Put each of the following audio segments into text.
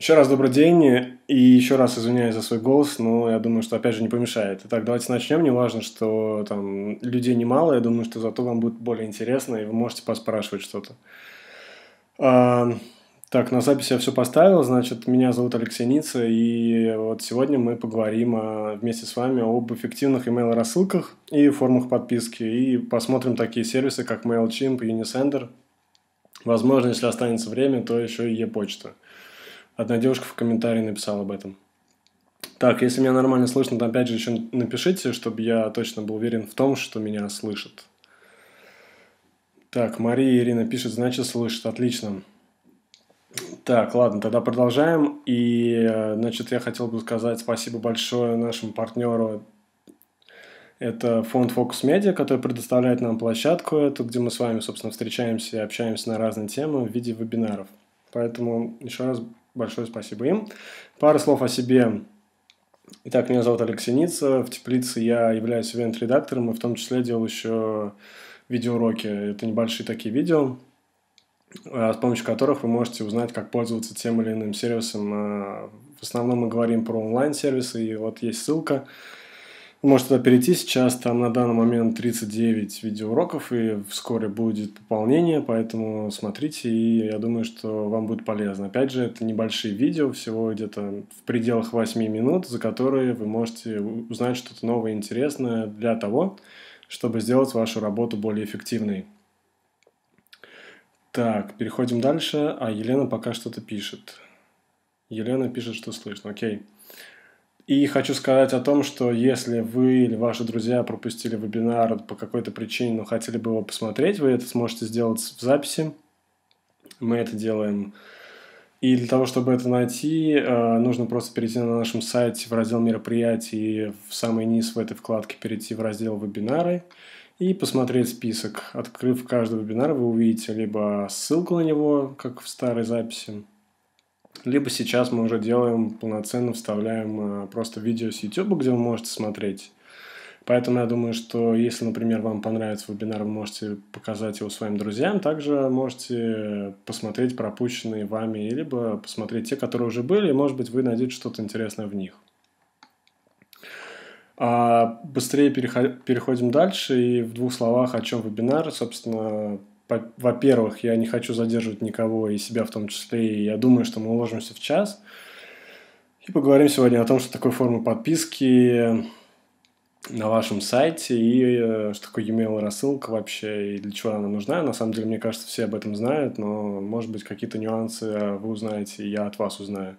Еще раз добрый день и еще раз извиняюсь за свой голос, но я думаю, что опять же не помешает. Итак, давайте начнем. Не важно, что там людей немало, я думаю, что зато вам будет более интересно, и вы можете поспрашивать что-то. А, так, на записи я все поставил. Значит, меня зовут Алексей Ница, и вот сегодня мы поговорим о, вместе с вами об эффективных email-рассылках и формах подписки, и посмотрим такие сервисы, как MailChimp, Unisender. Возможно, если останется время, то еще и e-почта. Одна девушка в комментарии написала об этом. Так, если меня нормально слышно, то опять же еще напишите, чтобы я точно был уверен в том, что меня слышат. Так, Мария Ирина пишет, значит слышит, отлично. Так, ладно, тогда продолжаем. И, значит, я хотел бы сказать спасибо большое нашему партнеру. Это фонд Focus Media, который предоставляет нам площадку эту, где мы с вами, собственно, встречаемся и общаемся на разные темы в виде вебинаров. Поэтому еще раз Большое спасибо им. Пару слов о себе. Итак, меня зовут Алексей Ница. В Теплице я являюсь ивент-редактором и в том числе делал еще видеоуроки. Это небольшие такие видео, а, с помощью которых вы можете узнать, как пользоваться тем или иным сервисом. А, в основном мы говорим про онлайн-сервисы, и вот есть ссылка – Можете туда перейти сейчас, там на данный момент 39 видеоуроков, и вскоре будет пополнение, поэтому смотрите, и я думаю, что вам будет полезно. Опять же, это небольшие видео, всего где-то в пределах 8 минут, за которые вы можете узнать что-то новое и интересное для того, чтобы сделать вашу работу более эффективной. Так, переходим дальше. А Елена пока что-то пишет. Елена пишет, что слышно. Окей. И хочу сказать о том, что если вы или ваши друзья пропустили вебинар по какой-то причине, но хотели бы его посмотреть, вы это сможете сделать в записи. Мы это делаем. И для того, чтобы это найти, э, нужно просто перейти на нашем сайте в раздел мероприятий, в самый низ в этой вкладке перейти в раздел вебинары и посмотреть список. Открыв каждый вебинар, вы увидите либо ссылку на него, как в старой записи, либо сейчас мы уже делаем полноценно, вставляем э, просто видео с YouTube, где вы можете смотреть. Поэтому я думаю, что если, например, вам понравится вебинар, вы можете показать его своим друзьям. Также можете посмотреть пропущенные вами, либо посмотреть те, которые уже были, и, может быть, вы найдете что-то интересное в них. А быстрее переходим дальше и в двух словах о чем вебинар. Собственно, во-первых, я не хочу задерживать никого, и себя в том числе, и я думаю, что мы уложимся в час. И поговорим сегодня о том, что такое форма подписки на вашем сайте, и э, что такое e-mail рассылка вообще, и для чего она нужна. На самом деле, мне кажется, все об этом знают, но, может быть, какие-то нюансы вы узнаете, и я от вас узнаю.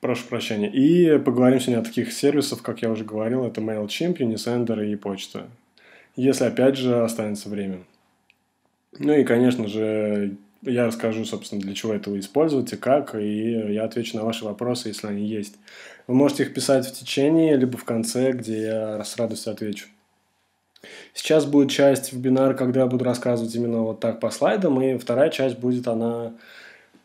Прошу прощения. И поговорим сегодня о таких сервисах, как я уже говорил, это MailChimp, Unisender и почта если опять же останется время. Ну и, конечно же, я расскажу, собственно, для чего это вы используете, как, и я отвечу на ваши вопросы, если они есть. Вы можете их писать в течение, либо в конце, где я с радостью отвечу. Сейчас будет часть вебинара, когда я буду рассказывать именно вот так по слайдам, и вторая часть будет она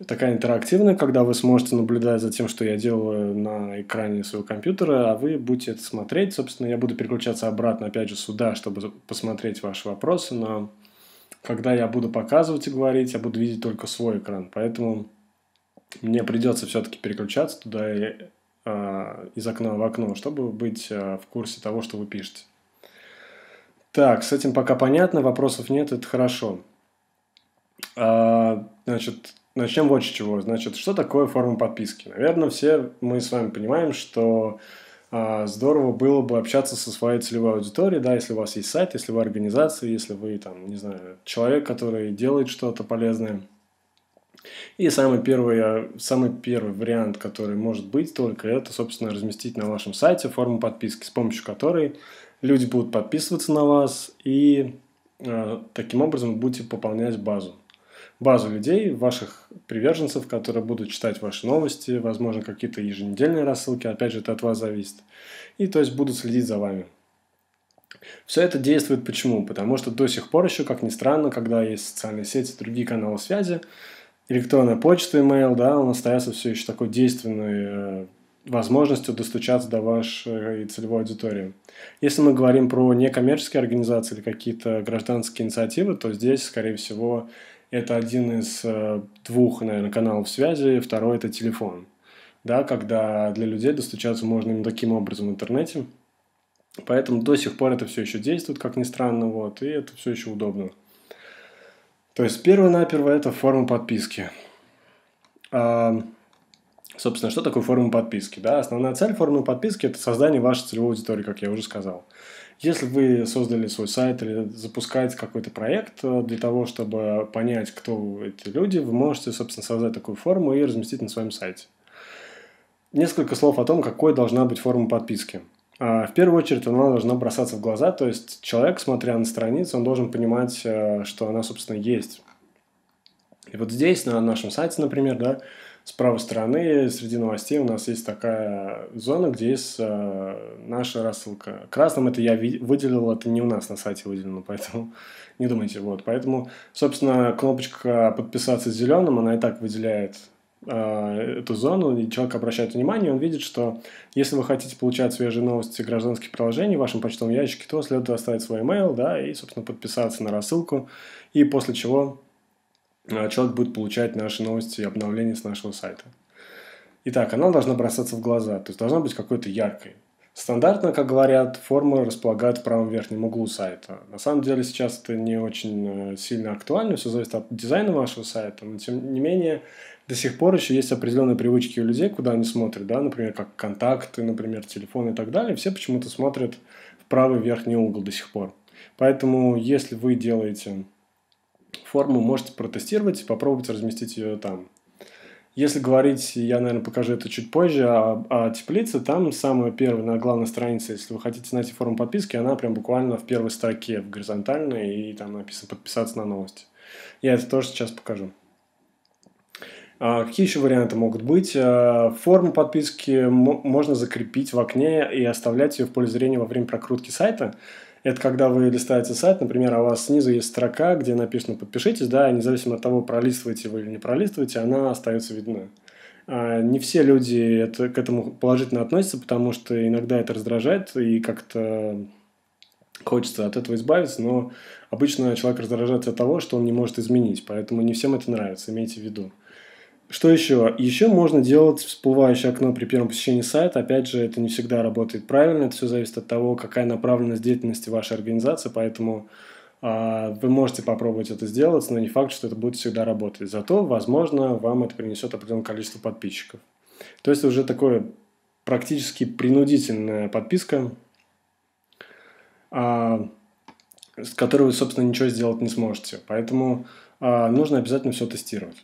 такая интерактивная, когда вы сможете наблюдать за тем, что я делаю на экране своего компьютера, а вы будете это смотреть. Собственно, я буду переключаться обратно, опять же, сюда, чтобы посмотреть ваши вопросы, но когда я буду показывать и говорить, я буду видеть только свой экран. Поэтому мне придется все-таки переключаться туда и, э, из окна в окно, чтобы быть э, в курсе того, что вы пишете. Так, с этим пока понятно, вопросов нет, это хорошо. А, значит, Начнем вот с чего. Значит, что такое форма подписки? Наверное, все мы с вами понимаем, что а, здорово было бы общаться со своей целевой аудиторией, да, если у вас есть сайт, если вы организация, если вы, там, не знаю, человек, который делает что-то полезное. И самый первый, а, самый первый вариант, который может быть только, это, собственно, разместить на вашем сайте форму подписки, с помощью которой люди будут подписываться на вас и э, таким образом будете пополнять базу базу людей, ваших приверженцев, которые будут читать ваши новости, возможно, какие-то еженедельные рассылки, опять же, это от вас зависит. И то есть будут следить за вами. Все это действует почему? Потому что до сих пор еще, как ни странно, когда есть социальные сети, другие каналы связи, электронная почта, email, да, он остается все еще такой действенной э, возможностью достучаться до вашей целевой аудитории. Если мы говорим про некоммерческие организации или какие-то гражданские инициативы, то здесь, скорее всего, Это один из э, двух, наверное, каналов связи, второй – это телефон. Да, когда для людей достучаться можно именно таким образом в интернете. Поэтому до сих пор это все еще действует, как ни странно, вот, и это все еще удобно. То есть, перво-наперво это форма подписки. А, собственно, что такое форма подписки? Да? Основная цель формы подписки – это создание вашей целевой аудитории, как я уже сказал. Если вы создали свой сайт или запускаете какой-то проект э, для того, чтобы понять, кто эти люди, вы можете, собственно, создать такую форму и разместить на своем сайте. Несколько слов о том, какой должна быть форма подписки. А, в первую очередь она должна бросаться в глаза, то есть человек, смотря на страницу, он должен понимать, э, что она, собственно, есть. И вот здесь, на нашем сайте, например, да, с правой стороны среди новостей у нас есть такая зона, где есть э, наша рассылка. Красным это я выделил, это не у нас на сайте выделено, поэтому не думайте. Вот. Поэтому, собственно, кнопочка подписаться зеленым, она и так выделяет э, эту зону, и человек обращает внимание, он видит, что если вы хотите получать свежие новости гражданских приложений в вашем почтовом ящике, то следует оставить свой email, да, и, собственно, подписаться на рассылку, и после чего человек будет получать наши новости и обновления с нашего сайта. Итак, она должна бросаться в глаза, то есть должна быть какой-то яркой. Стандартно, как говорят, форма располагает в правом верхнем углу сайта. На самом деле сейчас это не очень э, сильно актуально, все зависит от дизайна вашего сайта, но тем не менее до сих пор еще есть определенные привычки у людей, куда они смотрят, да, например, как контакты, например, телефон и так далее, все почему-то смотрят в правый верхний угол до сих пор. Поэтому, если вы делаете форму можете протестировать и попробовать разместить ее там. Если говорить, я, наверное, покажу это чуть позже, о, о теплице, там самая первая на главной странице, если вы хотите найти форму подписки, она прям буквально в первой строке, в горизонтальной, и там написано «подписаться на новости». Я это тоже сейчас покажу. А какие еще варианты могут быть? А, форму подписки можно закрепить в окне и оставлять ее в поле зрения во время прокрутки сайта. Это когда вы листаете сайт, например, а у вас снизу есть строка, где написано «подпишитесь», да, и независимо от того, пролистываете вы или не пролистываете, она остается видна. А не все люди это, к этому положительно относятся, потому что иногда это раздражает и как-то хочется от этого избавиться, но обычно человек раздражается от того, что он не может изменить, поэтому не всем это нравится, имейте в виду. Что еще? Еще можно делать всплывающее окно при первом посещении сайта. Опять же, это не всегда работает правильно. Это все зависит от того, какая направленность деятельности вашей организации. Поэтому э, вы можете попробовать это сделать, но не факт, что это будет всегда работать. Зато, возможно, вам это принесет определенное количество подписчиков. То есть уже такое практически принудительная подписка, э, с которой вы, собственно, ничего сделать не сможете. Поэтому э, нужно обязательно все тестировать.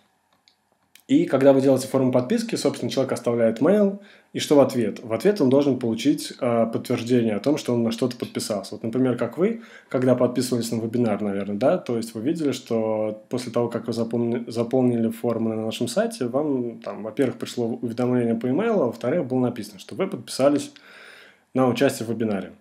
И когда вы делаете форму подписки, собственно, человек оставляет mail, и что в ответ? В ответ он должен получить э, подтверждение о том, что он на что-то подписался. Вот, например, как вы, когда подписывались на вебинар, наверное, да, то есть вы видели, что после того, как вы заполнили, заполнили форму на нашем сайте, вам, там, во-первых, пришло уведомление по email, а во-вторых, было написано, что вы подписались на участие в вебинаре.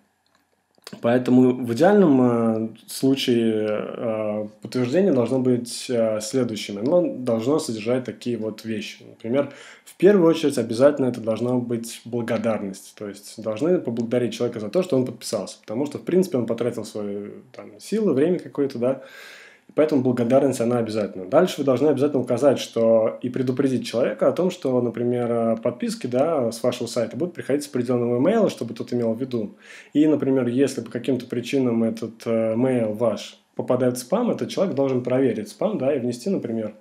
Поэтому в идеальном э, случае э, подтверждение должно быть э, следующим. Оно должно содержать такие вот вещи. Например, в первую очередь обязательно это должна быть благодарность. То есть должны поблагодарить человека за то, что он подписался. Потому что, в принципе, он потратил свои там, силы, время какое-то, да, Поэтому благодарность, она обязательно. Дальше вы должны обязательно указать, что и предупредить человека о том, что, например, подписки да, с вашего сайта будут приходить с определенного имейла, чтобы тот имел в виду. И, например, если по каким-то причинам этот э, mail ваш попадает в спам, этот человек должен проверить спам да, и внести, например,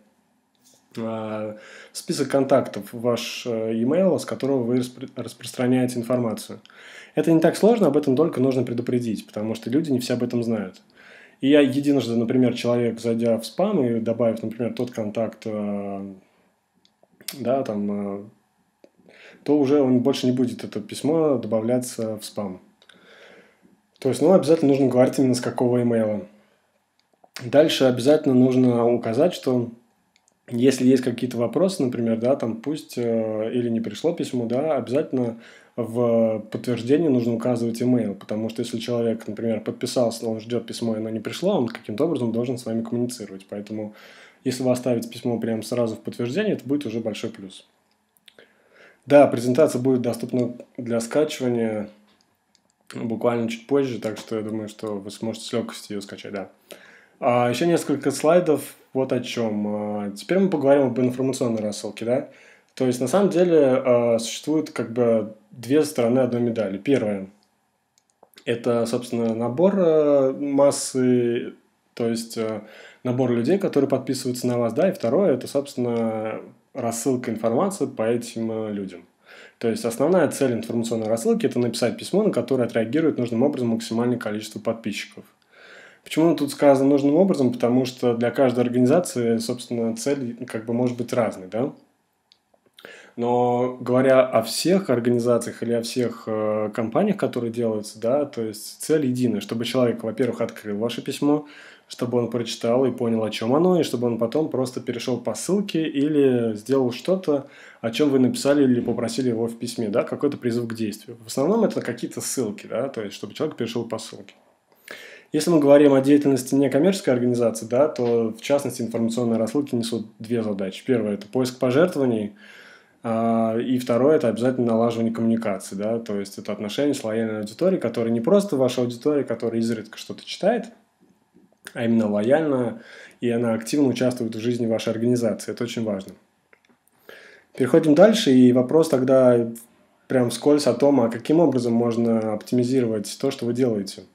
э, список контактов ваш э, email, с которого вы распро- распространяете информацию. Это не так сложно, об этом только нужно предупредить, потому что люди не все об этом знают. И я единожды, например, человек, зайдя в спам и добавив, например, тот контакт, э, да, там, э, то уже он больше не будет это письмо добавляться в спам. То есть, ну, обязательно нужно говорить именно с какого имейла. Дальше обязательно нужно указать, что если есть какие-то вопросы, например, да, там пусть э, или не пришло письмо, да, обязательно в подтверждении нужно указывать email, потому что если человек, например, подписался, он ждет письмо, и оно не пришло, он каким-то образом должен с вами коммуницировать. Поэтому, если вы оставите письмо прямо сразу в подтверждении, это будет уже большой плюс. Да, презентация будет доступна для скачивания буквально чуть позже, так что я думаю, что вы сможете с легкостью ее скачать, да. А еще несколько слайдов вот о чем. А, теперь мы поговорим об информационной рассылке, да. То есть, на самом деле, а, существует как бы две стороны одной медали. Первая – это, собственно, набор а, массы, то есть набор людей, которые подписываются на вас, да, и второе – это, собственно, рассылка информации по этим людям. То есть основная цель информационной рассылки – это написать письмо, на которое отреагирует нужным образом максимальное количество подписчиков. Почему тут сказано нужным образом? Потому что для каждой организации, собственно, цель как бы может быть разной, да? Но говоря о всех организациях или о всех э, компаниях, которые делаются, да, то есть цель единая, чтобы человек, во-первых, открыл ваше письмо, чтобы он прочитал и понял, о чем оно, и чтобы он потом просто перешел по ссылке или сделал что-то, о чем вы написали или попросили его в письме, да, какой-то призыв к действию. В основном это какие-то ссылки, да, то есть чтобы человек перешел по ссылке. Если мы говорим о деятельности некоммерческой организации, да, то в частности информационные рассылки несут две задачи. Первое – это поиск пожертвований, и второе – это обязательно налаживание коммуникации, да, то есть это отношения с лояльной аудиторией, которая не просто ваша аудитория, которая изредка что-то читает, а именно лояльна, и она активно участвует в жизни вашей организации. Это очень важно. Переходим дальше, и вопрос тогда прям вскользь о том, а каким образом можно оптимизировать то, что вы делаете –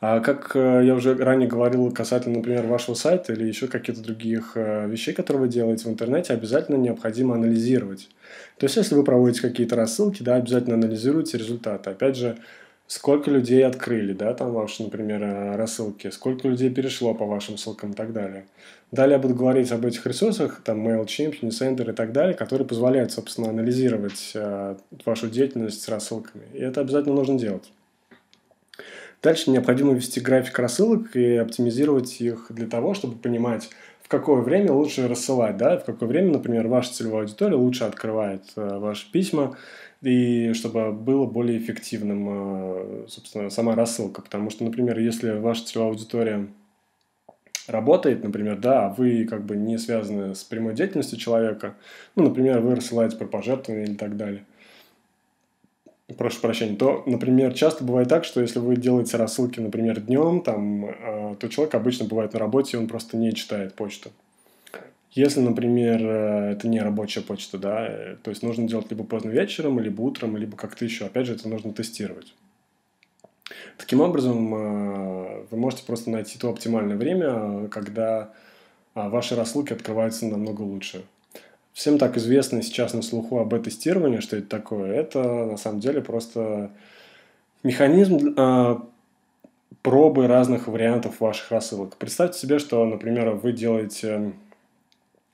а как э, я уже ранее говорил касательно, например, вашего сайта или еще каких-то других э, вещей, которые вы делаете в интернете, обязательно необходимо анализировать. То есть, если вы проводите какие-то рассылки, да, обязательно анализируйте результаты. Опять же, сколько людей открыли, да, там ваши, например, э, рассылки, сколько людей перешло по вашим ссылкам и так далее. Далее я буду говорить об этих ресурсах, там MailChimp, Unisender и так далее, которые позволяют, собственно, анализировать э, вашу деятельность с рассылками. И это обязательно нужно делать. Дальше необходимо ввести график рассылок и оптимизировать их для того, чтобы понимать, в какое время лучше рассылать, да, в какое время, например, ваша целевая аудитория лучше открывает э, ваши письма, и чтобы было более эффективным, э, собственно, сама рассылка. Потому что, например, если ваша целевая аудитория работает, например, да, а вы как бы не связаны с прямой деятельностью человека, ну, например, вы рассылаете про пожертвования или так далее – прошу прощения, то, например, часто бывает так, что если вы делаете рассылки, например, днем, там, э, то человек обычно бывает на работе, и он просто не читает почту. Если, например, э, это не рабочая почта, да, э, то есть нужно делать либо поздно вечером, либо утром, либо как-то еще. Опять же, это нужно тестировать. Таким образом, вы можете просто найти то оптимальное время, когда ваши рассылки открываются намного лучше. Всем так известно сейчас на слуху об тестировании, что это такое. Это на самом деле просто механизм э, пробы разных вариантов ваших рассылок. Представьте себе, что, например, вы делаете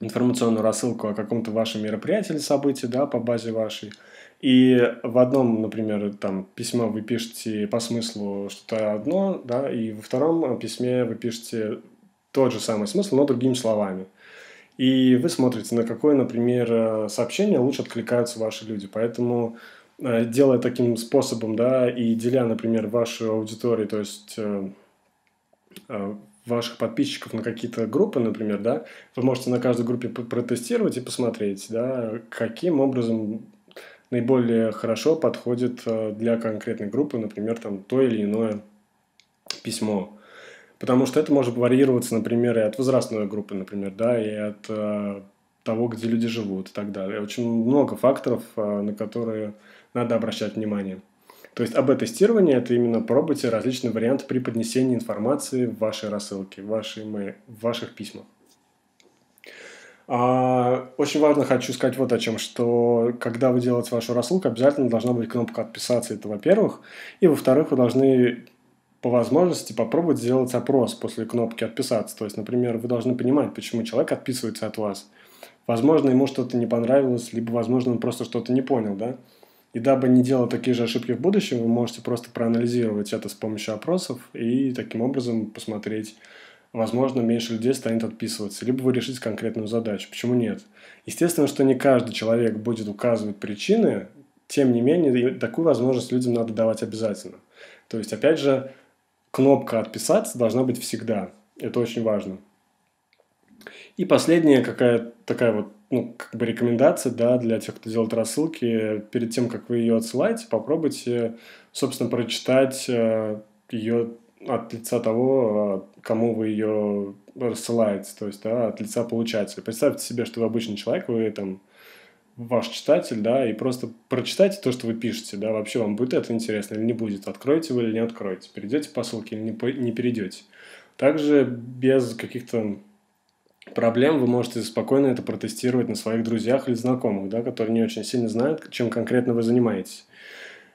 информационную рассылку о каком-то вашем мероприятии или событии, да, по базе вашей. И в одном, например, там письмо вы пишете по смыслу что-то одно, да, и во втором письме вы пишете тот же самый смысл, но другими словами и вы смотрите, на какое, например, э, сообщение лучше откликаются ваши люди. Поэтому э, делая таким способом, да, и деля, например, вашу аудиторию, то есть э, ваших подписчиков на какие-то группы, например, да, вы можете на каждой группе протестировать и посмотреть, да, каким образом наиболее хорошо подходит для конкретной группы, например, там то или иное письмо. Потому что это может варьироваться, например, и от возрастной группы, например, да, и от э, того, где люди живут и так далее. Очень много факторов, э, на которые надо обращать внимание. То есть АБ-тестирование – это именно пробуйте различные варианты при поднесении информации в вашей рассылке, в, вашей, в ваших письмах. А, очень важно хочу сказать вот о чем, что когда вы делаете вашу рассылку, обязательно должна быть кнопка «Отписаться». Это во-первых. И во-вторых, вы должны по возможности попробовать сделать опрос после кнопки «Отписаться». То есть, например, вы должны понимать, почему человек отписывается от вас. Возможно, ему что-то не понравилось, либо, возможно, он просто что-то не понял, да? И дабы не делать такие же ошибки в будущем, вы можете просто проанализировать это с помощью опросов и таким образом посмотреть, возможно, меньше людей станет отписываться, либо вы решите конкретную задачу. Почему нет? Естественно, что не каждый человек будет указывать причины, тем не менее, такую возможность людям надо давать обязательно. То есть, опять же, кнопка «Отписаться» должна быть всегда. Это очень важно. И последняя какая такая вот ну, как бы рекомендация, да, для тех, кто делает рассылки, перед тем, как вы ее отсылаете, попробуйте, собственно, прочитать э, ее от лица того, кому вы ее рассылаете, то есть, да, от лица получателя. Представьте себе, что вы обычный человек, вы там ваш читатель, да, и просто прочитайте то, что вы пишете, да, вообще вам будет это интересно или не будет, откроете вы или не откроете, перейдете по ссылке или не, не перейдете. Также без каких-то проблем вы можете спокойно это протестировать на своих друзьях или знакомых, да, которые не очень сильно знают, чем конкретно вы занимаетесь.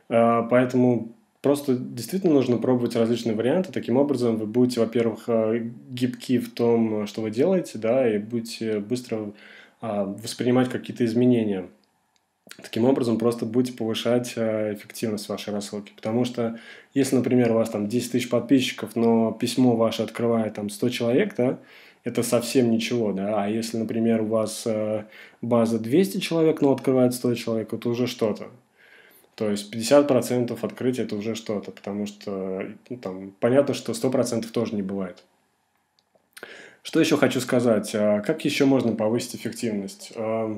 А, поэтому просто действительно нужно пробовать различные варианты. Таким образом, вы будете, во-первых, а, гибки в том, что вы делаете, да, и будете быстро воспринимать какие-то изменения. Таким образом, просто будете повышать а, эффективность вашей рассылки. Потому что, если, например, у вас там 10 тысяч подписчиков, но письмо ваше открывает там 100 человек, да, это совсем ничего, да. А если, например, у вас а, база 200 человек, но открывает 100 человек, это уже что-то. То есть 50% открытия это уже что-то, потому что ну, там, понятно, что 100% тоже не бывает. Что еще хочу сказать? А, как еще можно повысить эффективность? А,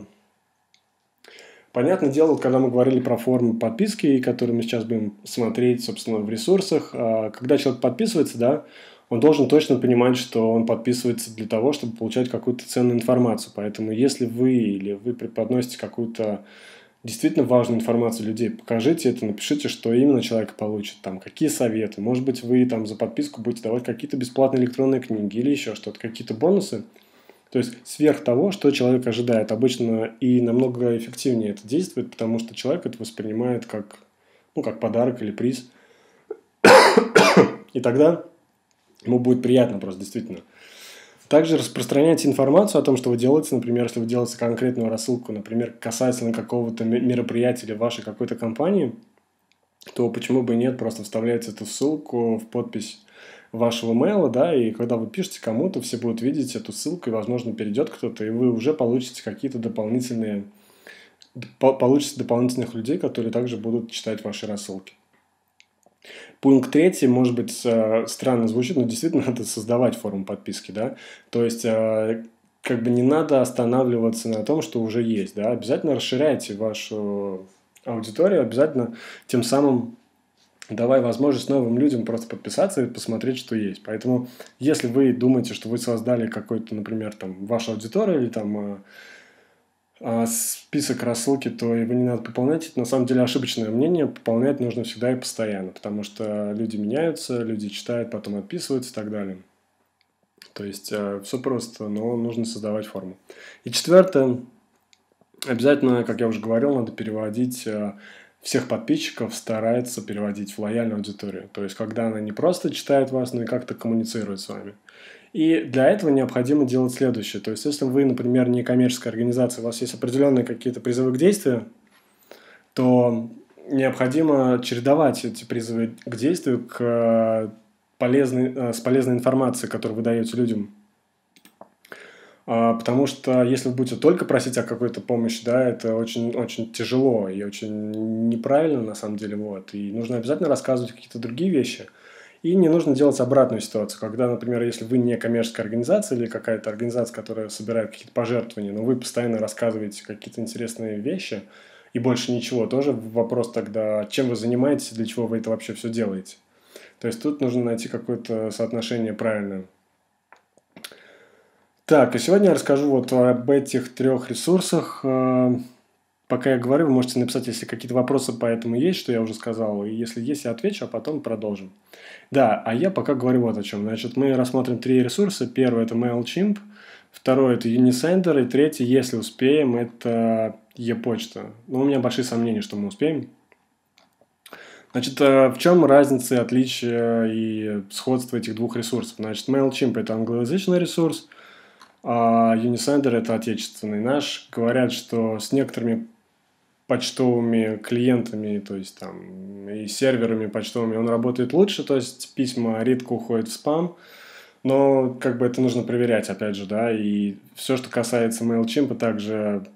понятное дело, когда мы говорили про формы подписки, которые мы сейчас будем смотреть, собственно, в ресурсах, а, когда человек подписывается, да, он должен точно понимать, что он подписывается для того, чтобы получать какую-то ценную информацию. Поэтому если вы или вы преподносите какую-то действительно важную информацию людей, покажите это, напишите, что именно человек получит, там, какие советы. Может быть, вы там за подписку будете давать какие-то бесплатные электронные книги или еще что-то, какие-то бонусы. То есть сверх того, что человек ожидает. Обычно и намного эффективнее это действует, потому что человек это воспринимает как, ну, как подарок или приз. И тогда ему будет приятно просто, действительно. Также распространяйте информацию о том, что вы делаете. Например, если вы делаете конкретную рассылку, например, касательно какого-то мероприятия или вашей какой-то компании, то почему бы и нет, просто вставляйте эту ссылку в подпись вашего мейла, да, и когда вы пишете кому-то, все будут видеть эту ссылку, и, возможно, перейдет кто-то, и вы уже получите какие-то дополнительные, получите дополнительных людей, которые также будут читать ваши рассылки. Пункт третий, может быть, э, странно звучит, но действительно надо создавать форму подписки, да. То есть, э, как бы не надо останавливаться на том, что уже есть, да. Обязательно расширяйте вашу аудиторию, обязательно тем самым давай возможность новым людям просто подписаться и посмотреть, что есть. Поэтому, если вы думаете, что вы создали какой-то, например, там, вашу аудиторию или там э, список рассылки, то его не надо пополнять. Это на самом деле ошибочное мнение. Пополнять нужно всегда и постоянно, потому что люди меняются, люди читают, потом отписываются и так далее. То есть э, все просто, но нужно создавать форму. И четвертое, обязательно, как я уже говорил, надо переводить э, всех подписчиков, старается переводить в лояльную аудиторию. То есть, когда она не просто читает вас, но и как-то коммуницирует с вами. И для этого необходимо делать следующее. То есть, если вы, например, не коммерческая организация, у вас есть определенные какие-то призывы к действию, то необходимо чередовать эти призывы к действию к э, полезной, э, с полезной информацией, которую вы даете людям. А, потому что если вы будете только просить о какой-то помощи, да, это очень, очень тяжело и очень неправильно на самом деле. Вот. И нужно обязательно рассказывать какие-то другие вещи – и не нужно делать обратную ситуацию, когда, например, если вы не коммерческая организация или какая-то организация, которая собирает какие-то пожертвования, но вы постоянно рассказываете какие-то интересные вещи и больше ничего, тоже вопрос тогда, чем вы занимаетесь, для чего вы это вообще все делаете. То есть тут нужно найти какое-то соотношение правильное. Так, и сегодня я расскажу вот об этих трех ресурсах. Пока я говорю, вы можете написать, если какие-то вопросы по этому есть, что я уже сказал. И если есть, я отвечу, а потом продолжим. Да, а я пока говорю вот о чем. Значит, мы рассмотрим три ресурса. Первый – это MailChimp. Второй – это Unisender. И третий, если успеем, это e-почта. Но у меня большие сомнения, что мы успеем. Значит, э, в чем разница, отличие и сходство этих двух ресурсов? Значит, MailChimp – это англоязычный ресурс, а Unisender – это отечественный наш. Говорят, что с некоторыми почтовыми клиентами, то есть там и серверами почтовыми он работает лучше, то есть письма редко уходят в спам, но как бы это нужно проверять, опять же, да, и все, что касается MailChimp, также,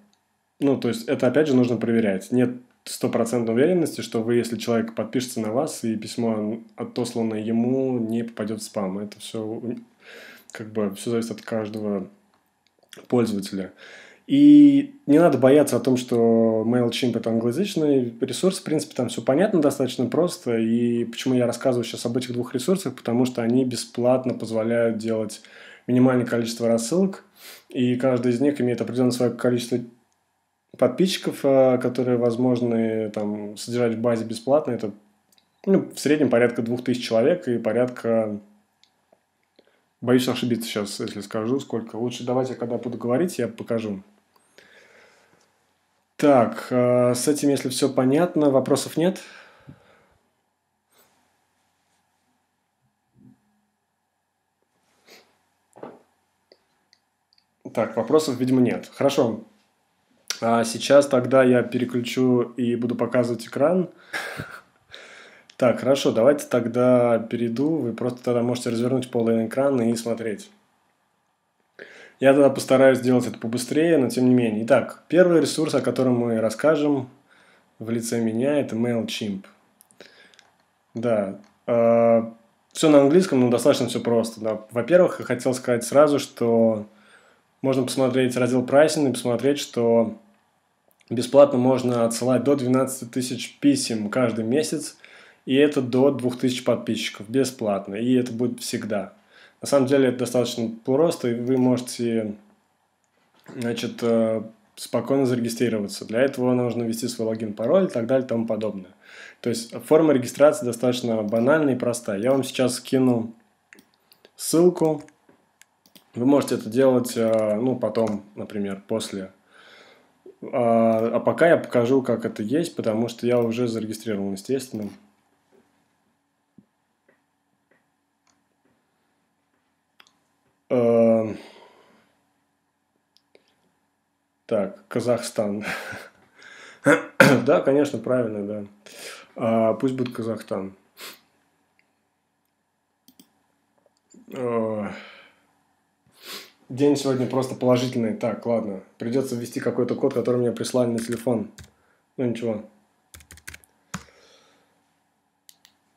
ну, то есть это опять же нужно проверять. Нет стопроцентной уверенности, что вы, если человек подпишется на вас, и письмо, отосланное ему, не попадет в спам. Это все, как бы, все зависит от каждого пользователя. И не надо бояться о том, что MailChimp – это англоязычный ресурс. В принципе, там все понятно, достаточно просто. И почему я рассказываю сейчас об этих двух ресурсах? Потому что они бесплатно позволяют делать минимальное количество рассылок. И каждый из них имеет определенное свое количество подписчиков, э, которые возможны там, содержать в базе бесплатно. Это ну, в среднем порядка 2000 человек и порядка... Боюсь ошибиться сейчас, если скажу, сколько. Лучше давайте, когда буду говорить, я покажу. Так, э, с этим, если все понятно, вопросов нет? Так, вопросов, видимо, нет. Хорошо. А сейчас тогда я переключу и буду показывать экран. Так, хорошо, давайте тогда перейду. Вы просто тогда можете развернуть полный экран и смотреть. Я тогда постараюсь сделать это побыстрее, но тем не менее. Итак, первый ресурс, о котором мы расскажем в лице меня, это MailChimp. Да, э, все на английском, но достаточно все просто. Да. Во-первых, я хотел сказать сразу, что можно посмотреть раздел прайсинг и посмотреть, что бесплатно можно отсылать до 12 тысяч писем каждый месяц, и это до 2000 подписчиков бесплатно, и это будет всегда. На самом деле это достаточно просто, и вы можете значит, э, спокойно зарегистрироваться. Для этого нужно ввести свой логин, пароль и так далее и тому подобное. То есть форма регистрации достаточно банальная и простая. Я вам сейчас скину ссылку. Вы можете это делать, э, ну, потом, например, после. А, а пока я покажу, как это есть, потому что я уже зарегистрирован, естественно. Так, Казахстан. да, конечно, правильно, да. А, пусть будет Казахстан. Э, день сегодня просто положительный. Так, ладно. Придется ввести какой-то код, который мне прислали на телефон. Ну ничего.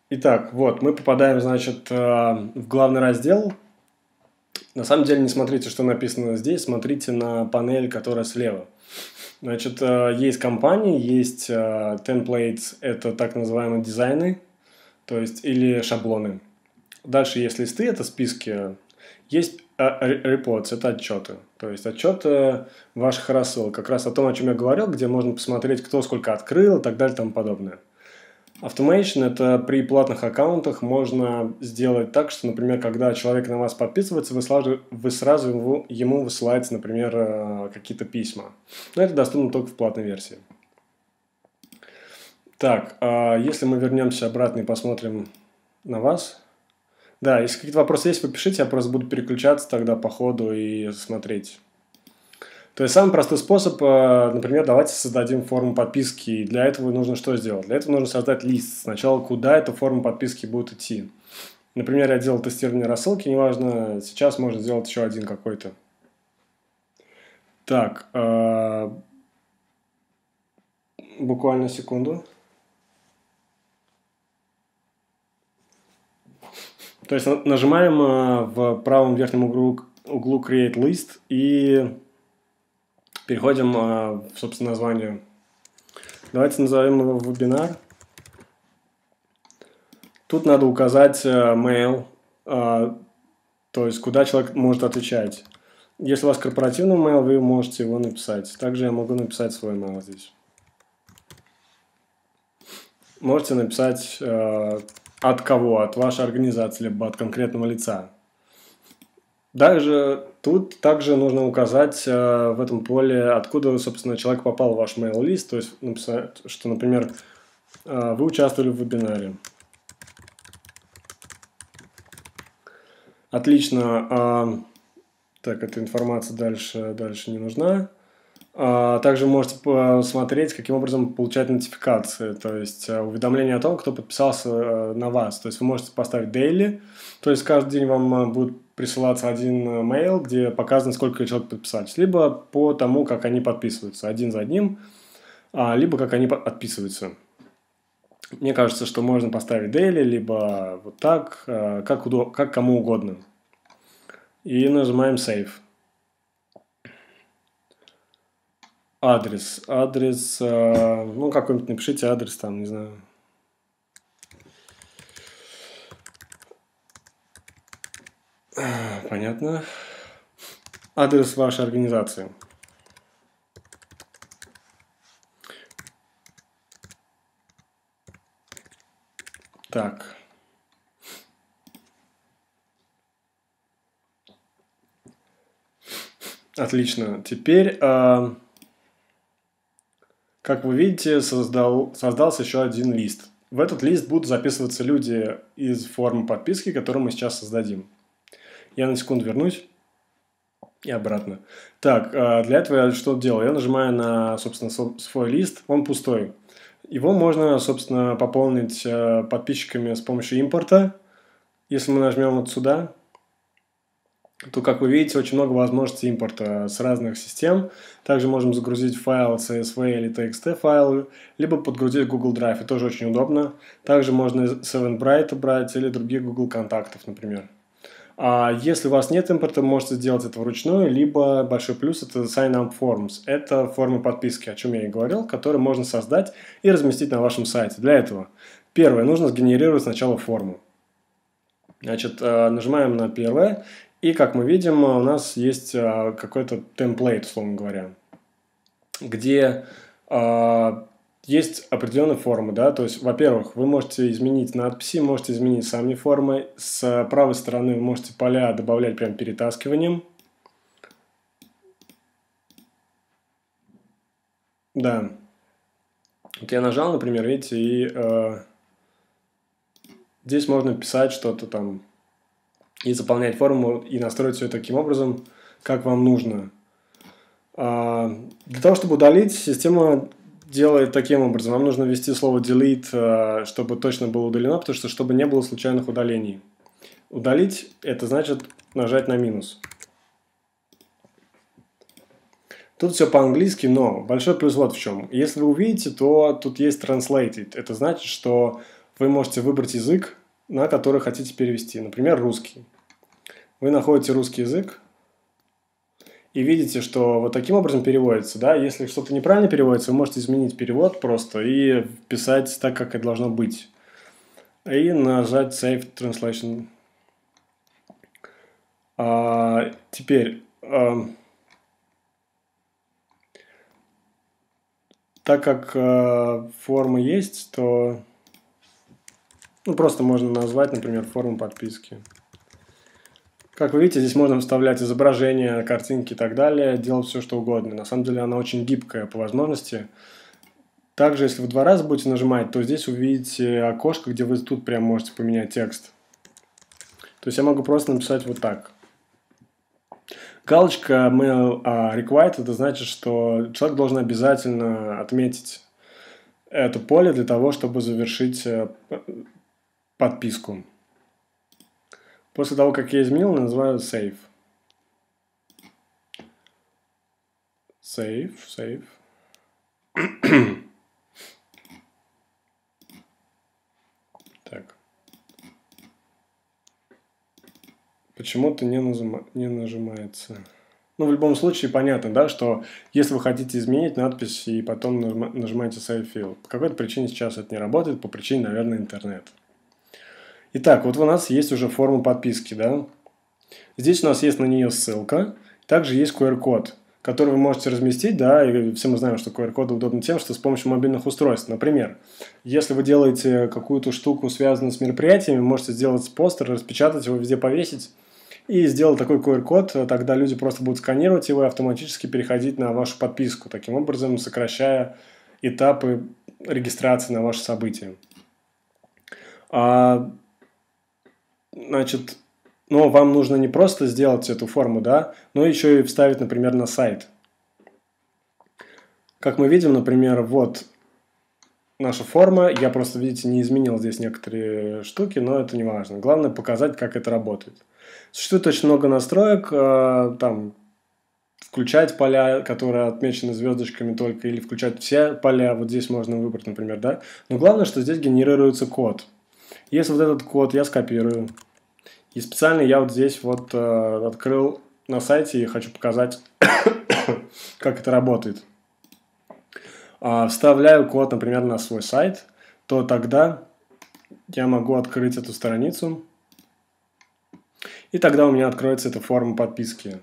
Итак, вот, мы попадаем, значит, э, в главный раздел на самом деле не смотрите, что написано здесь, смотрите на панель, которая слева. Значит, э, есть компании, есть э, templates, это так называемые дизайны, то есть или шаблоны. Дальше есть листы, это списки. Есть э, reports, это отчеты. То есть отчеты ваших рассылок. Как раз о том, о чем я говорил, где можно посмотреть, кто сколько открыл и так далее и тому подобное. Automation – это при платных аккаунтах можно сделать так, что, например, когда человек на вас подписывается, вы сразу, вы сразу ему, ему высылаете, например, э, какие-то письма. Но это доступно только в платной версии. Так, а если мы вернемся обратно и посмотрим на вас. Да, если какие-то вопросы есть, вы пишите, я просто буду переключаться тогда по ходу и смотреть. То есть самый простой способ, э, например, давайте создадим форму подписки. Для этого нужно что сделать? Для этого нужно создать лист. Сначала, куда эта форма подписки будет идти. Например, я делал тестирование рассылки, неважно, сейчас можно сделать еще один какой-то. Так, э, буквально секунду. То есть нажимаем э, в правом верхнем углу, углу Create List и Переходим, а, собственно, названию. Давайте назовем его вебинар. Тут надо указать э, mail, а, то есть куда человек может отвечать. Если у вас корпоративный mail, вы можете его написать. Также я могу написать свой mail здесь. Можете написать э, от кого, от вашей организации, либо от конкретного лица. Также тут также нужно указать э, в этом поле, откуда, собственно, человек попал в ваш mail-лист, то есть написать, что, например, э, вы участвовали в вебинаре. Отлично. Э, так, эта информация дальше, дальше не нужна. А, также можете посмотреть, каким образом получать нотификации, то есть э, уведомления о том, кто подписался э, на вас. То есть вы можете поставить daily, то есть каждый день вам э, будет присылаться один mail, где показано, сколько человек подписались, либо по тому, как они подписываются, один за одним, а, либо как они подписываются. Мне кажется, что можно поставить daily, либо вот так, как, удо- как кому угодно. И нажимаем Save. Адрес. Адрес, э, ну, какой-нибудь напишите адрес там, не знаю. Понятно. Адрес вашей организации. Так. Отлично. Теперь, э, как вы видите, создал, создался еще один лист. В этот лист будут записываться люди из формы подписки, которую мы сейчас создадим. Я на секунду вернусь и обратно. Так, э, для этого я что делаю? Я нажимаю на, собственно, свой лист, он пустой. Его можно, собственно, пополнить э, подписчиками с помощью импорта. Если мы нажмем вот сюда, то, как вы видите, очень много возможностей импорта с разных систем. Также можем загрузить файл CSV или TXT файл, либо подгрузить Google Drive, и тоже очень удобно. Также можно 7Bright брать или других Google контактов, например. А если у вас нет импорта, можете сделать это вручную, либо большой плюс это Sign Up Forms. Это форма подписки, о чем я и говорил, которые можно создать и разместить на вашем сайте. Для этого, первое, нужно сгенерировать сначала форму. Значит, э, нажимаем на первое, и, как мы видим, у нас есть э, какой-то темплейт, условно говоря, где э, есть определенные формы, да, то есть, во-первых, вы можете изменить надписи, можете изменить сами формы, с правой стороны вы можете поля добавлять прям перетаскиванием. Да. Вот я нажал, например, видите, и э, здесь можно писать что-то там и заполнять форму и настроить все таким образом, как вам нужно. А, для того, чтобы удалить, система делает таким образом. Вам нужно ввести слово delete, э, чтобы точно было удалено, потому что чтобы не было случайных удалений. Удалить – это значит нажать на минус. Тут все по-английски, но большой плюс вот в чем. Если вы увидите, то тут есть translated. Это значит, что вы можете выбрать язык, на который хотите перевести. Например, русский. Вы находите русский язык, и видите, что вот таким образом переводится, да, если что-то неправильно переводится, вы можете изменить перевод просто и писать так, как это должно быть. И нажать Save Translation. А, теперь, а, так как а, форма есть, то ну, просто можно назвать, например, форму подписки. Как вы видите, здесь можно вставлять изображения, картинки и так далее, делать все, что угодно. На самом деле она очень гибкая по возможности. Также, если вы два раза будете нажимать, то здесь увидите окошко, где вы тут прям можете поменять текст. То есть я могу просто написать вот так. Галочка mail required, это значит, что человек должен обязательно отметить это поле для того, чтобы завершить э, подписку. После того, как я изменил, называю save. Save, save. так. Почему-то не, не нажимается. Ну, в любом случае, понятно, да, что если вы хотите изменить надпись и потом нажимаете Save Field, по какой-то причине сейчас это не работает, по причине, наверное, интернета. Итак, вот у нас есть уже форма подписки, да. Здесь у нас есть на нее ссылка. Также есть QR-код, который вы можете разместить, да, и все мы знаем, что QR-коды удобны тем, что с помощью мобильных устройств. Например, если вы делаете какую-то штуку, связанную с мероприятиями, можете сделать постер, распечатать его, везде повесить, и сделать такой QR-код, тогда люди просто будут сканировать его и автоматически переходить на вашу подписку, таким образом сокращая этапы регистрации на ваше событие. А Значит, но вам нужно не просто сделать эту форму, да, но еще и вставить, например, на сайт. Как мы видим, например, вот наша форма. Я просто, видите, не изменил здесь некоторые штуки, но это не важно. Главное показать, как это работает. Существует очень много настроек, э, там, включать поля, которые отмечены звездочками только, или включать все поля, вот здесь можно выбрать, например, да. Но главное, что здесь генерируется код. Если вот этот код я скопирую, и специально я вот здесь вот э, открыл на сайте и хочу показать, как это работает. э, вставляю код, например, на свой сайт, то тогда я могу открыть эту страницу, и тогда у меня откроется эта форма подписки,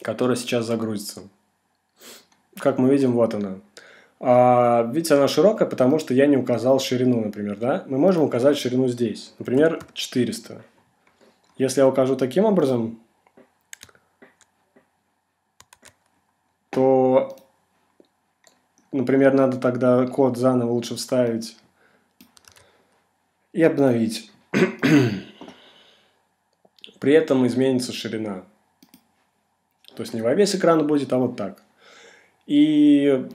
которая сейчас загрузится. Как мы видим, вот она. А, видите, она широкая, потому что я не указал ширину, например, да? Мы можем указать ширину здесь. Например, 400. Если я укажу таким образом, то, например, надо тогда код заново лучше вставить и обновить. При этом изменится ширина. То есть не во весь экран будет, а вот так. И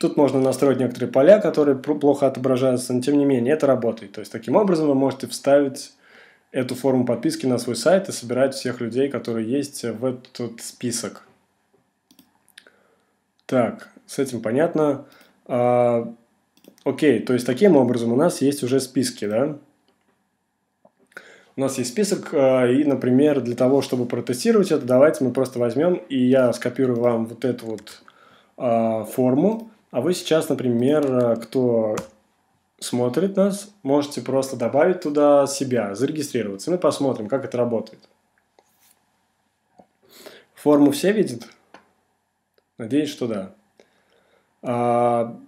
Тут можно настроить некоторые поля, которые плохо отображаются, но тем не менее это работает. То есть таким образом вы можете вставить эту форму подписки на свой сайт и собирать всех людей, которые есть в этот список. Так, с этим понятно. А, окей, то есть таким образом у нас есть уже списки, да? У нас есть список, а, и, например, для того, чтобы протестировать это, давайте мы просто возьмем, и я скопирую вам вот эту вот а, форму, а вы сейчас, например, кто смотрит нас, можете просто добавить туда себя, зарегистрироваться. Мы посмотрим, как это работает. Форму все видят? Надеюсь, что да. А,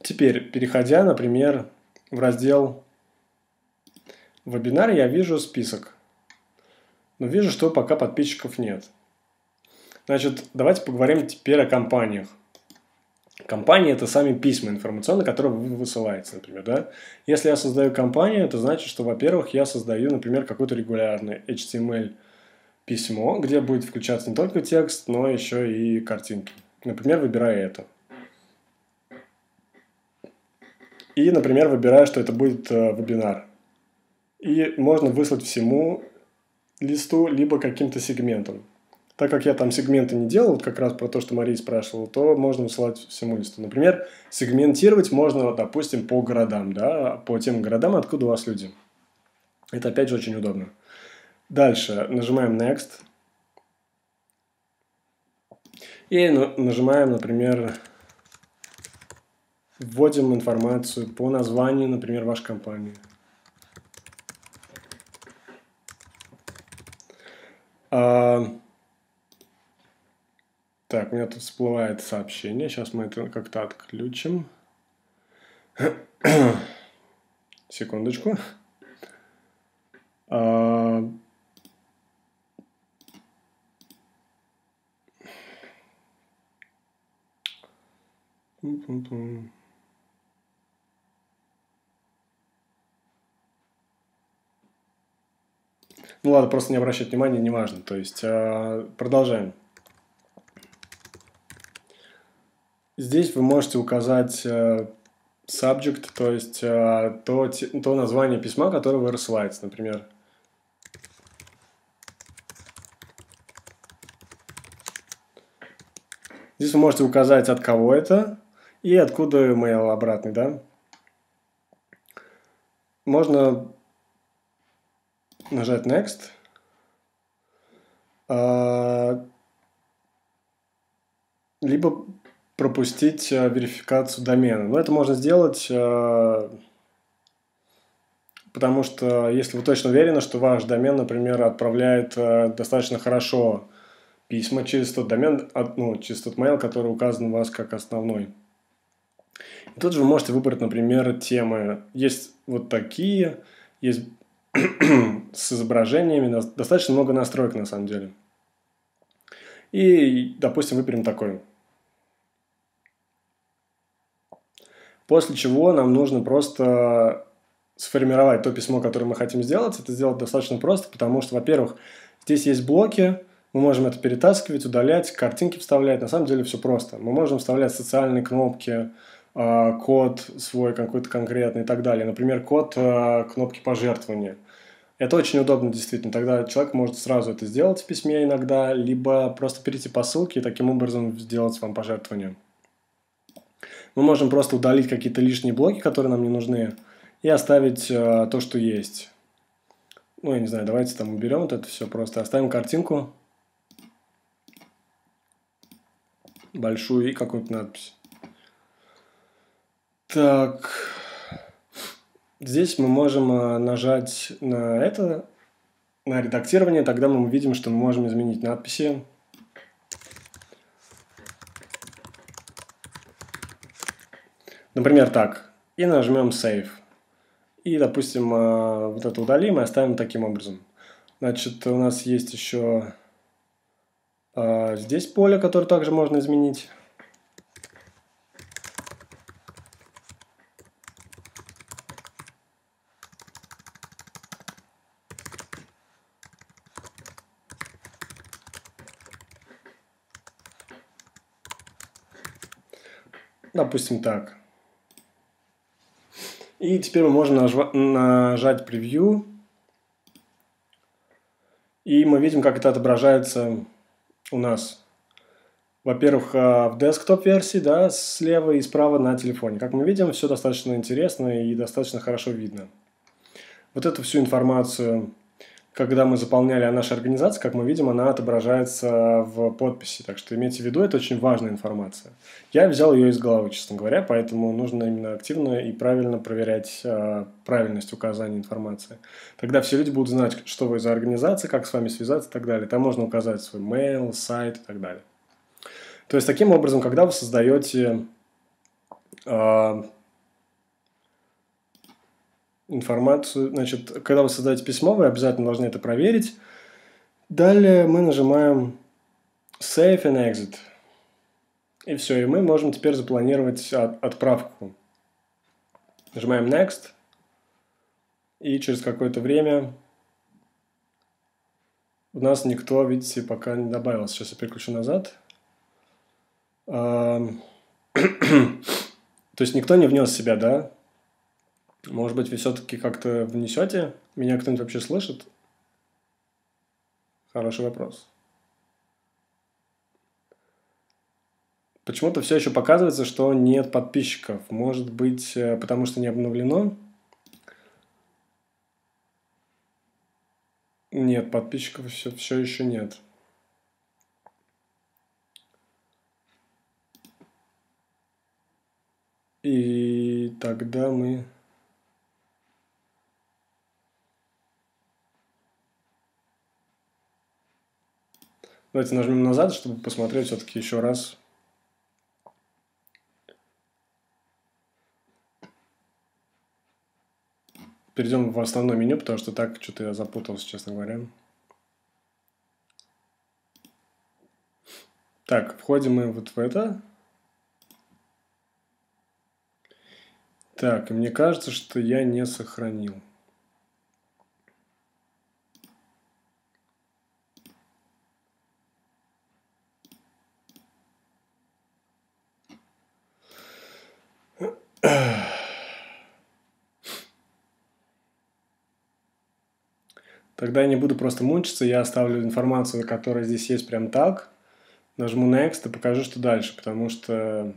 теперь, переходя, например, в раздел вебинар, я вижу список. Но вижу, что пока подписчиков нет. Значит, давайте поговорим теперь о компаниях. Компания – это сами письма информационные, которые вы высылаете, например. Да? Если я создаю компанию, это значит, что, во-первых, я создаю, например, какой-то регулярный HTML письмо, где будет включаться не только текст, но еще и картинки. Например, выбираю это. И, например, выбираю, что это будет э, вебинар. И можно выслать всему листу, либо каким-то сегментом так как я там сегменты не делал, вот как раз про то, что Мария спрашивала, то можно высылать всему листу. Например, сегментировать можно, допустим, по городам, да, по тем городам, откуда у вас люди. Это, опять же, очень удобно. Дальше нажимаем Next. И нажимаем, например, вводим информацию по названию, например, вашей компании. Uh, так, у меня тут всплывает сообщение. Сейчас мы это как-то отключим. Секундочку. А... Ну ладно, просто не обращать внимания, не важно. То есть, э, продолжаем. Здесь вы можете указать э, subject, то есть э, то, то название письма, которое вы рассылаете, например. Здесь вы можете указать, от кого это и откуда email обратный, да. Можно нажать Next. А, либо пропустить э, верификацию домена. Но это можно сделать, э, потому что если вы точно уверены, что ваш домен, например, отправляет э, достаточно хорошо письма через тот домен, ну, через тот mail, который указан у вас как основной. И тут же вы можете выбрать, например, темы. Есть вот такие, есть с изображениями, достаточно много настроек на самом деле. И, допустим, выберем такой. После чего нам нужно просто сформировать то письмо, которое мы хотим сделать. Это сделать достаточно просто, потому что, во-первых, здесь есть блоки, мы можем это перетаскивать, удалять, картинки вставлять. На самом деле все просто. Мы можем вставлять социальные кнопки, а, код свой какой-то конкретный и так далее. Например, код а, кнопки пожертвования. Это очень удобно, действительно. Тогда человек может сразу это сделать в письме иногда, либо просто перейти по ссылке и таким образом сделать вам пожертвование. Мы можем просто удалить какие-то лишние блоки, которые нам не нужны, и оставить э, то, что есть. Ну, я не знаю, давайте там уберем вот это все просто. Оставим картинку. Большую и какую-то надпись. Так, здесь мы можем э, нажать на это, на редактирование, тогда мы увидим, что мы можем изменить надписи. Например, так. И нажмем Save. И, допустим, э, вот это удалим и оставим таким образом. Значит, у нас есть еще э, здесь поле, которое также можно изменить. Допустим, так. И теперь мы можем нажать превью. И мы видим, как это отображается у нас. Во-первых, а, в десктоп-версии, да, слева и справа на телефоне. Как мы видим, все достаточно интересно и достаточно хорошо видно. Вот эту всю информацию когда мы заполняли о нашей организации, как мы видим, она отображается в подписи. Так что имейте в виду, это очень важная информация. Я взял ее из головы, честно говоря, поэтому нужно именно активно и правильно проверять э, правильность указания информации. Тогда все люди будут знать, что вы за организация, как с вами связаться и так далее. Там можно указать свой mail, сайт и так далее. То есть, таким образом, когда вы создаете э, информацию. Значит, когда вы создаете письмо, вы обязательно должны это проверить. Далее мы нажимаем Save and Exit. И все, и мы можем теперь запланировать от, отправку. Нажимаем Next. И через какое-то время у нас никто, видите, пока не добавился. Сейчас я переключу назад. То есть никто не внес себя, да? Может быть, вы все-таки как-то внесете? Меня кто-нибудь вообще слышит? Хороший вопрос. Почему-то все еще показывается, что нет подписчиков. Может быть, э, потому что не обновлено? Нет, подписчиков все, все еще нет. И тогда мы... Давайте нажмем назад, чтобы посмотреть все-таки еще раз. Перейдем в основное меню, потому что так что-то я запутался, честно говоря. Так, входим мы вот в это. Так, и мне кажется, что я не сохранил. Тогда я не буду просто мучиться, я оставлю информацию, которая здесь есть прям так, нажму Next и покажу, что дальше, потому что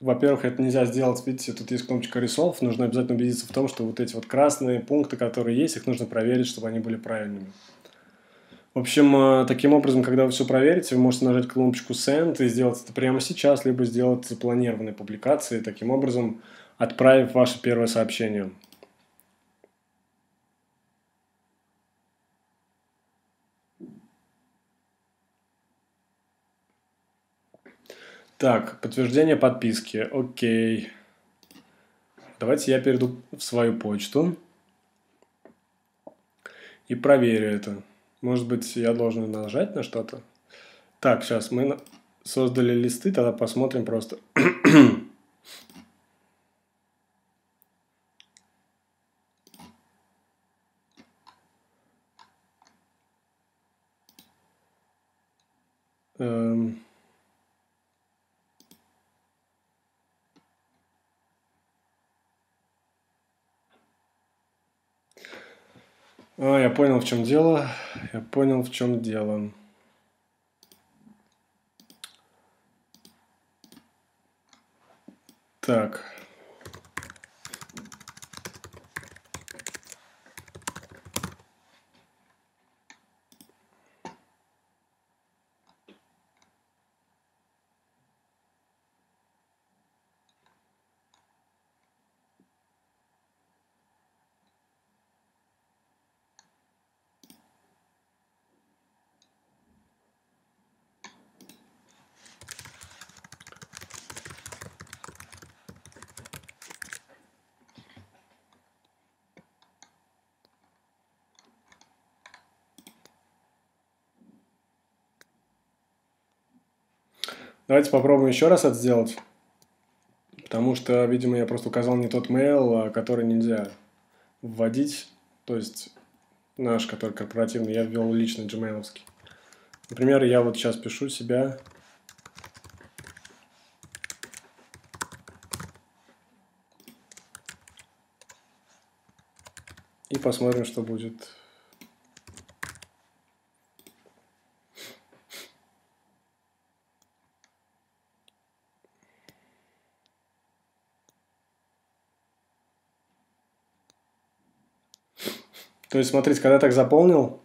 Во-первых, это нельзя сделать, видите, тут есть кнопочка Resolve, нужно обязательно убедиться в том, что вот эти вот красные пункты, которые есть, их нужно проверить, чтобы они были правильными. В общем, э, таким образом, когда вы все проверите, вы можете нажать кнопочку Send и сделать это прямо сейчас, либо сделать запланированные публикации, таким образом отправив ваше первое сообщение. Так, подтверждение подписки. Окей. Давайте я перейду в свою почту и проверю это. Может быть, я должен нажать на что-то? Так, сейчас мы создали листы, тогда посмотрим просто. А, я понял, в чем дело. Я понял, в чем дело. Так. Давайте попробуем еще раз это сделать. Потому что, видимо, я просто указал не тот mail, который нельзя вводить. То есть наш, который корпоративный, я ввел личный gmail. Например, я вот сейчас пишу себя и посмотрим, что будет. То есть, смотрите, когда я так заполнил,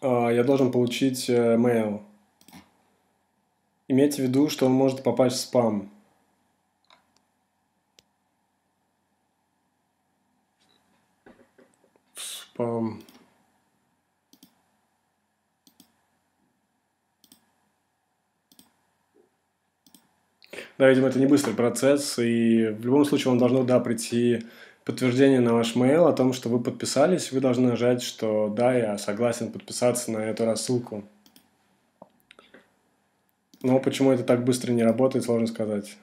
а, я должен получить э, mail. Имейте в виду, что он может попасть в спам. В спам. Да, видимо, это не быстрый процесс, и в любом случае вам должно, да, прийти подтверждение на ваш mail о том, что вы подписались, вы должны нажать, что да, я согласен подписаться на эту рассылку. Но почему это так быстро не работает, сложно сказать.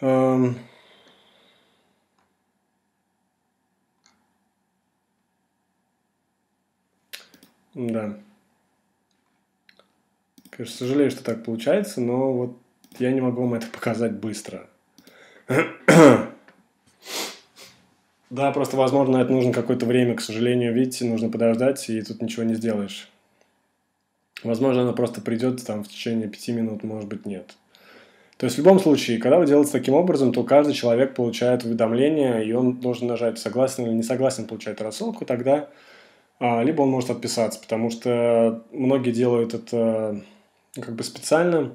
Эм... Да. Конечно, сожалею, что так получается, но вот я не могу вам это показать быстро. Да, просто, возможно, это нужно какое-то время, к сожалению, видите, нужно подождать, и тут ничего не сделаешь. Возможно, она просто придет там в течение пяти минут, может быть, нет. То есть, в любом случае, когда вы делаете таким образом, то каждый человек получает уведомление, и он должен нажать согласен или не согласен получать рассылку, тогда а, либо он может отписаться, потому что многие делают это как бы специально,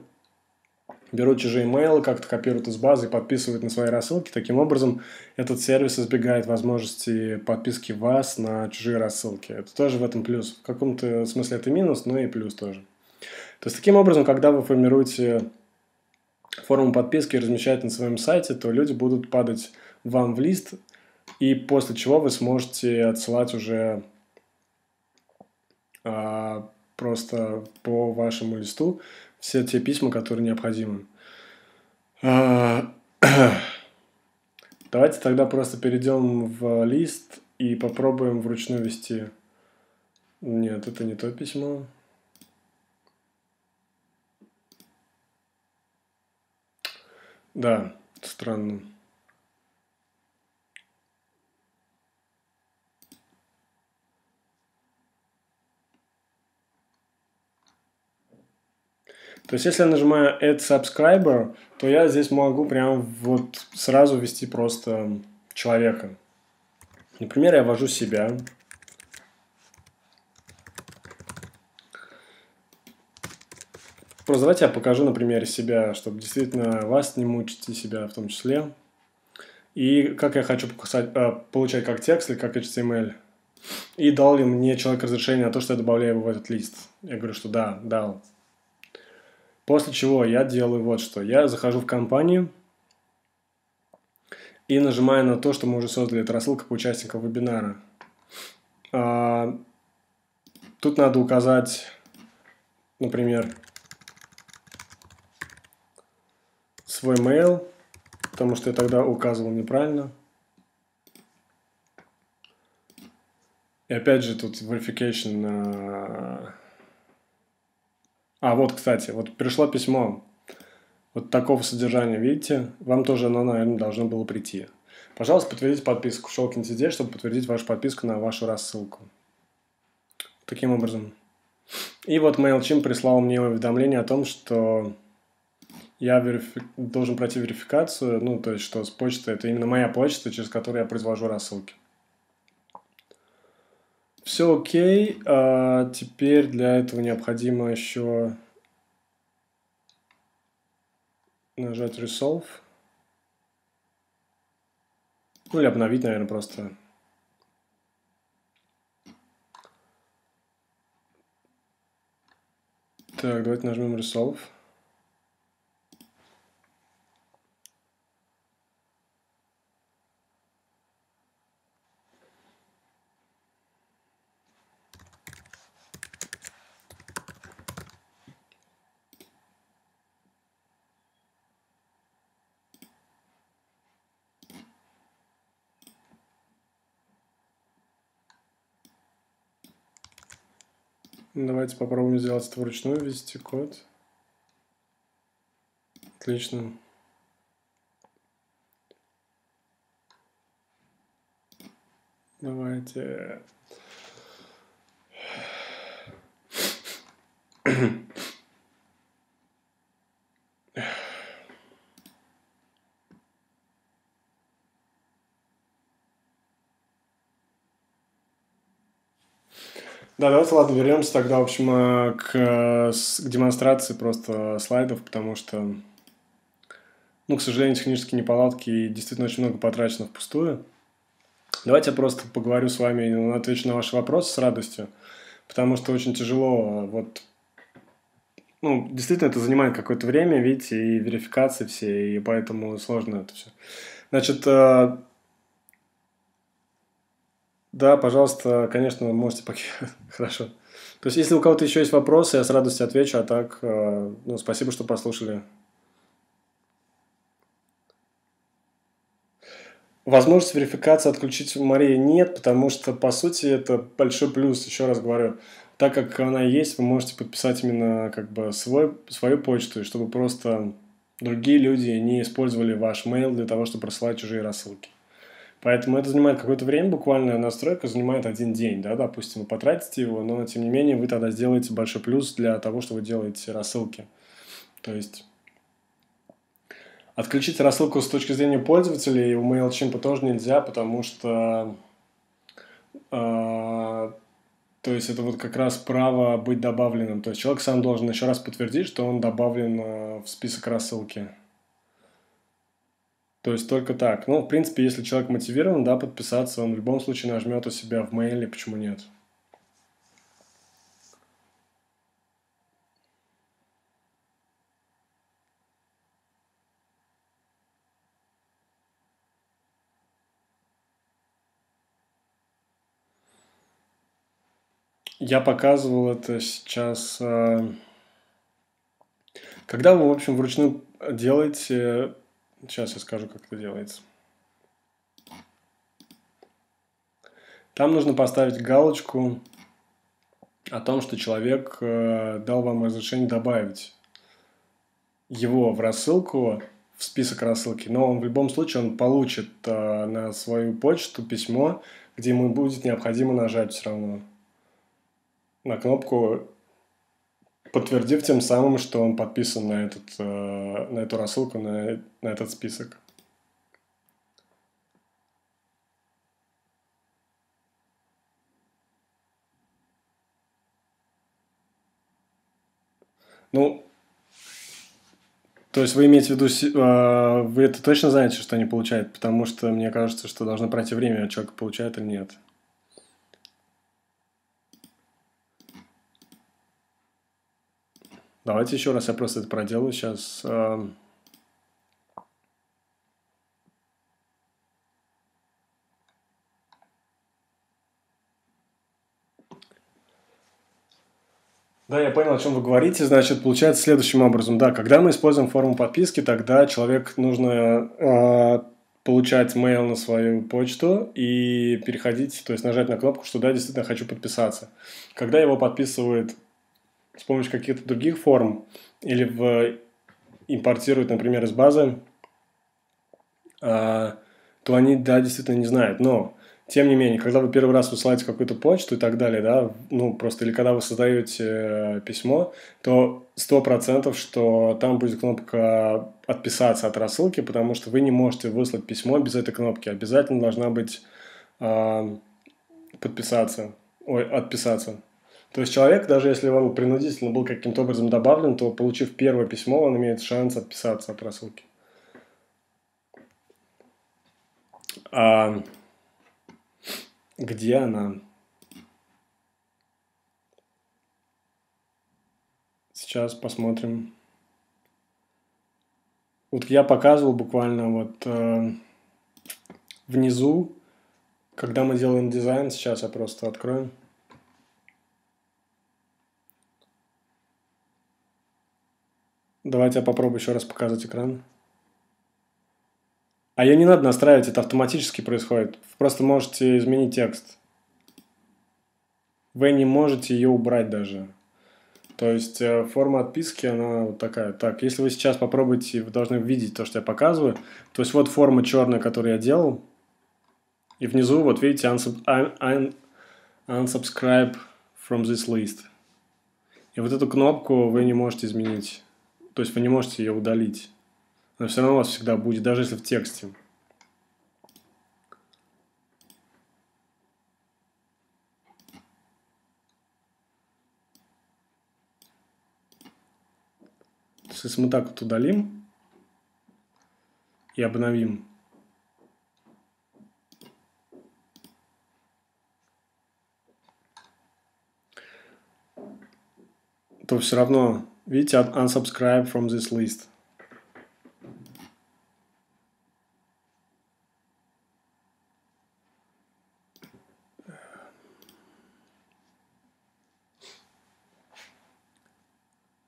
берут чужие имейлы, как-то копируют из базы и подписывают на свои рассылки. Таким образом, этот сервис избегает возможности подписки вас на чужие рассылки. Это тоже в этом плюс. В каком-то смысле это минус, но и плюс тоже. То есть, таким образом, когда вы формируете форму подписки и размещаете на своем сайте, то люди будут падать вам в лист, и после чего вы сможете отсылать уже а, просто по вашему листу все те письма, которые необходимы. А, давайте тогда просто перейдем в лист и попробуем вручную вести. Нет, это не то письмо. Да, странно. То есть, если я нажимаю Add Subscriber, то я здесь могу прям вот сразу ввести просто человека. Например, я ввожу себя. Просто давайте я покажу на примере себя, чтобы действительно вас не мучить и себя в том числе. И как я хочу показать, э, получать как текст или как HTML. И дал ли мне человек разрешение на то, что я добавляю его в этот лист. Я говорю, что да, дал. После чего я делаю вот что. Я захожу в компанию и нажимаю на то, что мы уже создали. Это рассылка по участникам вебинара. А, тут надо указать, например, свой mail, потому что я тогда указывал неправильно. И опять же тут verification а, вот, кстати, вот пришло письмо вот такого содержания, видите? Вам тоже оно, наверное, должно было прийти. Пожалуйста, подтвердите подписку. Шелкин сидеть, чтобы подтвердить вашу подписку на вашу рассылку. Таким образом. И вот MailChimp прислал мне уведомление о том, что я верифи... должен пройти верификацию, ну, то есть, что с почты, это именно моя почта, через которую я произвожу рассылки. Все окей. А теперь для этого необходимо еще нажать Resolve. Ну или обновить, наверное, просто. Так, давайте нажмем Resolve. Давайте попробуем сделать это вручную, ввести код. Отлично. Давайте. Да, давайте, ладно, вернемся тогда, в общем, э, к, к демонстрации просто слайдов, потому что, ну, к сожалению, технические неполадки и действительно очень много потрачено впустую. Давайте я просто поговорю с вами, ну, отвечу на ваши вопросы с радостью, потому что очень тяжело, вот, ну, действительно, это занимает какое-то время, видите, и верификации все, и поэтому сложно это все. Значит, э, да, пожалуйста, конечно, можете покинуть. Хорошо. То есть, если у кого-то еще есть вопросы, я с радостью отвечу, а так, э, ну, спасибо, что послушали. Возможность верификации отключить в Марии нет, потому что, по сути, это большой плюс, еще раз говорю. Так как она есть, вы можете подписать именно как бы свой, свою почту, чтобы просто другие люди не использовали ваш mail для того, чтобы просылать чужие рассылки. Поэтому это занимает какое-то время, буквально настройка занимает один день, да, допустим, вы потратите его, но тем не менее вы тогда сделаете большой плюс для того, что вы делаете рассылки. То есть отключить рассылку с точки зрения пользователей у MailChimp тоже нельзя, потому что э, то есть это вот как раз право быть добавленным. То есть человек сам должен еще раз подтвердить, что он добавлен э, в список рассылки. То есть только так. Ну, в принципе, если человек мотивирован, да, подписаться, он в любом случае нажмет у себя в мейле, почему нет? Я показывал это сейчас. Э, когда вы, в общем, вручную делаете Сейчас я скажу, как это делается. Там нужно поставить галочку о том, что человек э, дал вам разрешение добавить его в рассылку, в список рассылки, но он в любом случае он получит э, на свою почту письмо, где ему будет необходимо нажать все равно на кнопку подтвердив тем самым, что он подписан на, этот, э, на эту рассылку, на, на этот список. Ну, то есть вы имеете в виду, э, вы это точно знаете, что они получают, потому что мне кажется, что должно пройти время, а человек получает или нет. Давайте еще раз я просто это проделаю сейчас. Эм. Да, я понял, о чем вы говорите. Значит, получается следующим образом. Да, когда мы используем форму подписки, тогда человек нужно э, получать mail на свою почту и переходить, то есть нажать на кнопку, что да, действительно хочу подписаться. Когда его подписывает с помощью каких-то других форм или в, импортируют, например, из базы, а, то они, да, действительно не знают. Но, тем не менее, когда вы первый раз высылаете какую-то почту и так далее, да, ну, просто или когда вы создаете э, письмо, то сто процентов, что там будет кнопка «Отписаться от рассылки», потому что вы не можете выслать письмо без этой кнопки. Обязательно должна быть э, «Подписаться», ой, «Отписаться». То есть человек, даже если он принудительно был каким-то образом добавлен, то получив первое письмо, он имеет шанс отписаться от рассылки. А где она? Сейчас посмотрим. Вот я показывал буквально вот э, внизу, когда мы делаем дизайн, сейчас я просто открою. Давайте я попробую еще раз показать экран. А ее не надо настраивать, это автоматически происходит. Вы просто можете изменить текст. вы не можете ее убрать даже. То есть э, форма отписки, она вот такая. Так, если вы сейчас попробуете, вы должны видеть то, что я показываю. То есть вот форма черная, которую я делал. И внизу, вот видите, unsub, un, unsubscribe from this list. И вот эту кнопку вы не можете изменить. То есть вы не можете ее удалить. Она все равно у вас всегда будет, даже если в тексте. Если мы так вот удалим и обновим, то все равно, видите, unsubscribe from this list.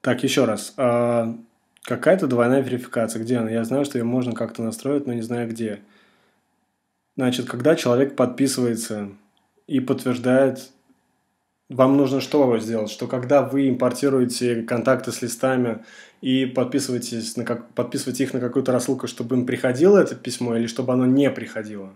Так, еще раз. А, какая-то двойная верификация. Где она? Я знаю, что ее можно как-то настроить, но не знаю где. Значит, когда человек подписывается и подтверждает, вам нужно что сделать? Что когда вы импортируете контакты с листами и подписываетесь на как, подписываете их на какую-то рассылку, чтобы им приходило это письмо или чтобы оно не приходило?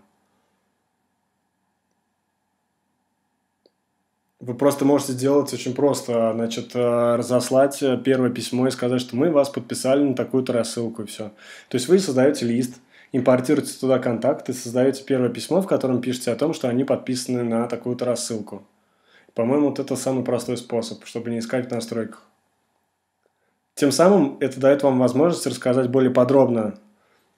Вы просто можете сделать очень просто, значит, э, разослать первое письмо и сказать, что мы вас подписали на такую-то рассылку и все. То есть вы создаете лист, импортируете туда контакты, создаете первое письмо, в котором пишете о том, что они подписаны на такую-то рассылку. По-моему, вот это самый простой способ, чтобы не искать в настройках. Тем самым это дает вам возможность рассказать более подробно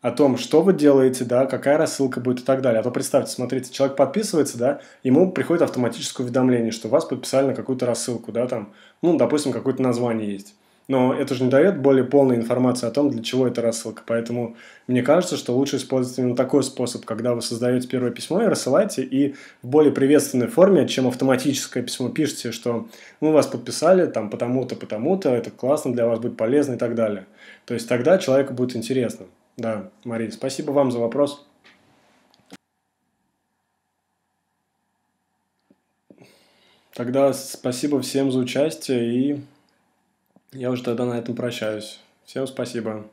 о том, что вы делаете, да, какая рассылка будет и так далее. А то представьте, смотрите, человек подписывается, да, ему приходит автоматическое уведомление, что вас подписали на какую-то рассылку, да, там, ну, допустим, какое-то название есть. Но это же не дает более полной информации о том, для чего эта рассылка. Поэтому мне кажется, что лучше использовать именно такой способ, когда вы создаете первое письмо и рассылаете, и в более приветственной форме, чем автоматическое письмо пишете, что мы вас подписали там потому-то, потому-то, это классно, для вас будет полезно и так далее. То есть тогда человеку будет интересно. Да, Мария, спасибо вам за вопрос. Тогда спасибо всем за участие, и я уже тогда на этом прощаюсь. Всем спасибо.